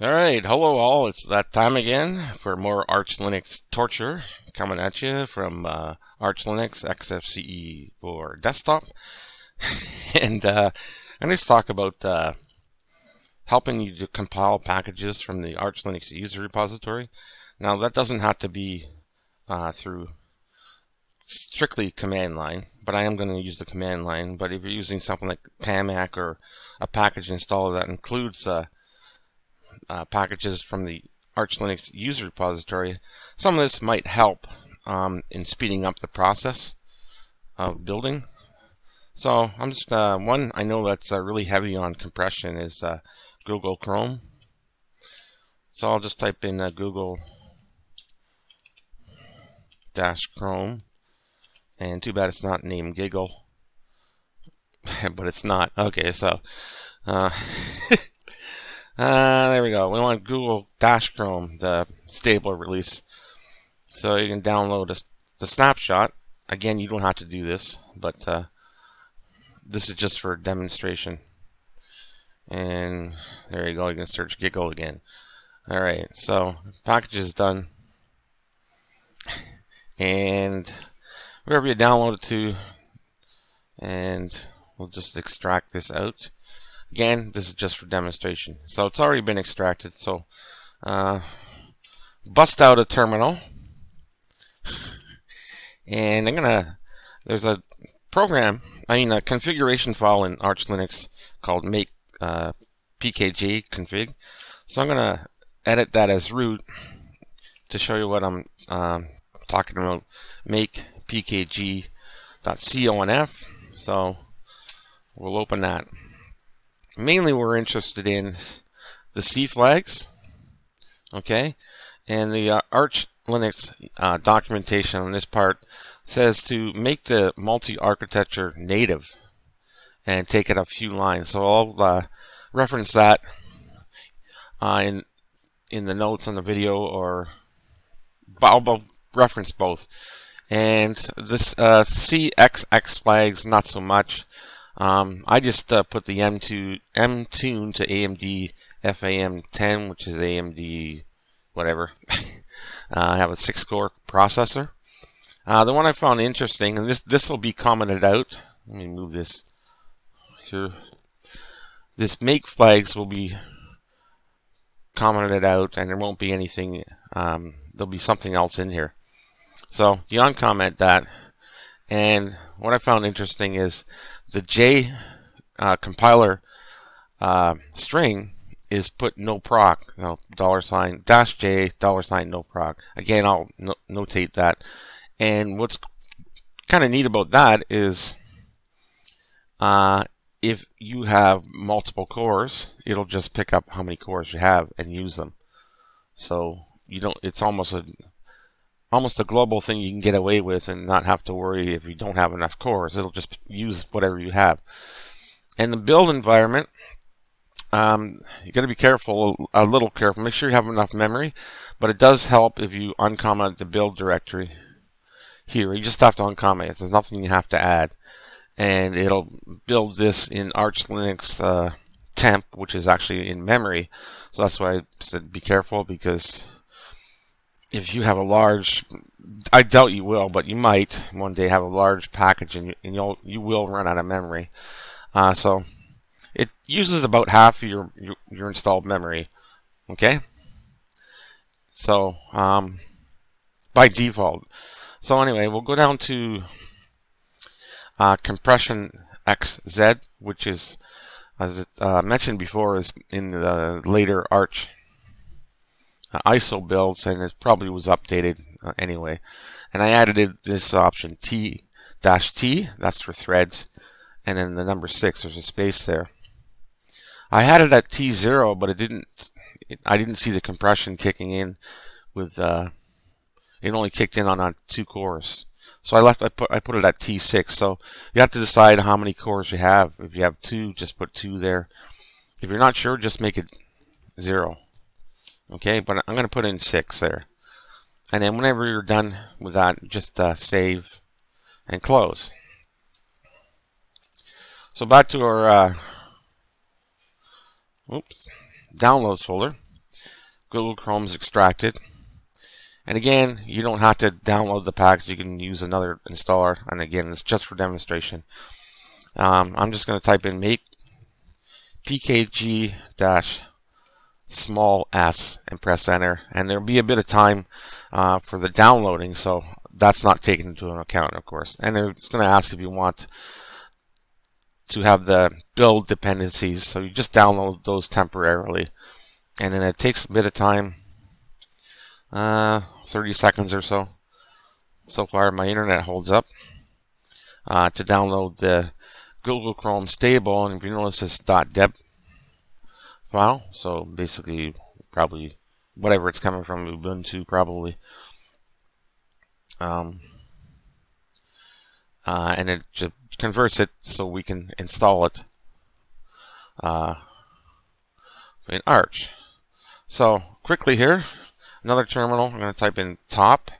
All right, hello all. It's that time again for more Arch Linux torture coming at you from uh, Arch Linux XFCE for desktop. and uh, I'm going to talk about uh, helping you to compile packages from the Arch Linux user repository. Now, that doesn't have to be uh, through strictly command line, but I am going to use the command line. But if you're using something like Pamac or a package installer that includes uh, uh, packages from the Arch Linux user repository, some of this might help um, in speeding up the process of building. So I'm just uh, one I know that's uh, really heavy on compression is uh, Google Chrome. So I'll just type in uh, Google dash Chrome, and too bad it's not named Giggle, but it's not. Okay, so. Uh, there we go. We want Google Dash Chrome, the stable release. So you can download a, the snapshot. Again, you don't have to do this, but uh, this is just for demonstration. And there you go. You can search Giggle again. All right. So package is done. And wherever you download it to, and we'll just extract this out. Again, this is just for demonstration. So it's already been extracted. So uh, bust out a terminal. And I'm going to, there's a program, I mean a configuration file in Arch Linux called make uh, pkg config. So I'm going to edit that as root to show you what I'm um, talking about. Make pkg.conf. So we'll open that mainly we're interested in the C flags, okay, and the uh, Arch Linux uh, documentation on this part says to make the multi-architecture native and take it a few lines. So I'll uh, reference that uh, in in the notes on the video, or I'll reference both. And this uh, CXX flags, not so much. Um, I just uh, put the M2 M tune to AMD FAM10, which is AMD whatever. uh, I have a six-core processor. Uh, the one I found interesting, and this this will be commented out. Let me move this here. This make flags will be commented out, and there won't be anything. Um, there'll be something else in here. So you uncomment that. And what I found interesting is the J uh, compiler uh, string is put nproc, you know, dollar sign dash J dollar sign nproc. Again, I'll no notate that. And what's kind of neat about that is uh, if you have multiple cores, it'll just pick up how many cores you have and use them. So you don't. It's almost a almost a global thing you can get away with and not have to worry if you don't have enough cores. It'll just use whatever you have. And the build environment, um, you got to be careful, a little careful. Make sure you have enough memory, but it does help if you uncomment the build directory here. You just have to uncomment it. There's nothing you have to add. And it'll build this in Arch Linux uh, temp, which is actually in memory. So that's why I said be careful because if you have a large, I doubt you will, but you might one day have a large package and, you, and you'll you will run out of memory. Uh, so it uses about half of your your, your installed memory. Okay. So um, by default. So anyway, we'll go down to uh, compression XZ, which is as uh, mentioned before, is in the later Arch uh, ISO builds, and it probably was updated uh, anyway. And I added this option T dash T, that's for threads, and then the number six, there's a space there. I had it at T0, but it didn't. It, I didn't see the compression kicking in with. Uh, it only kicked in on, on two cores. So I left. I put. I put it at T6. So you have to decide how many cores you have. If you have two, just put two there. If you're not sure, just make it zero. Okay, but I'm going to put in 6 there. And then whenever you're done with that, just uh, save and close. So back to our uh, oops, downloads folder. Google Chrome's extracted. And again, you don't have to download the package. You can use another installer. And again, it's just for demonstration. Um, I'm just going to type in make pkg dash small s and press enter. And there'll be a bit of time uh, for the downloading. So that's not taken into account, of course. And it's going to ask if you want to have the build dependencies. So you just download those temporarily. And then it takes a bit of time, uh, 30 seconds or so. So far, my internet holds up uh, to download the Google Chrome stable. And if you notice this dot .deb file, so basically probably whatever it's coming from Ubuntu probably. Um, uh, and it converts it so we can install it uh, in Arch. So quickly here, another terminal. I'm going to type in top.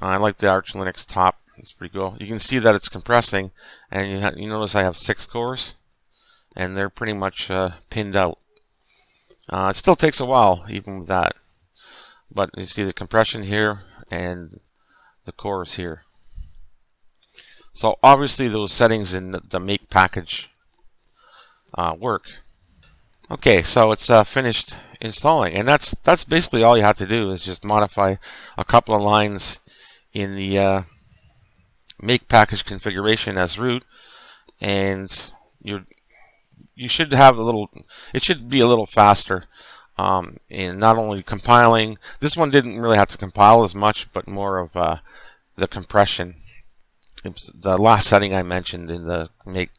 I like the Arch Linux top. It's pretty cool. You can see that it's compressing, and you, you notice I have six cores, and they're pretty much uh, pinned out. Uh, it still takes a while, even with that. But you see the compression here, and the cores here. So obviously those settings in the make package uh, work. Okay, so it's uh, finished installing, and that's that's basically all you have to do is just modify a couple of lines in the uh, make package configuration as root, and you you should have a little. It should be a little faster um, in not only compiling. This one didn't really have to compile as much, but more of uh, the compression. the last setting I mentioned in the make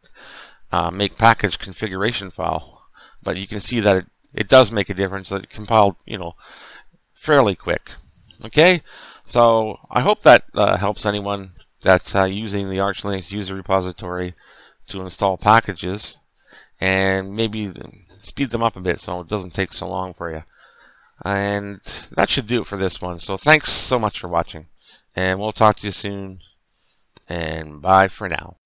uh, make package configuration file, but you can see that it, it does make a difference. It compiled, you know, fairly quick. Okay, so I hope that uh, helps anyone that's uh, using the Arch Linux user repository to install packages and maybe speed them up a bit so it doesn't take so long for you. And that should do it for this one. So thanks so much for watching. And we'll talk to you soon. And bye for now.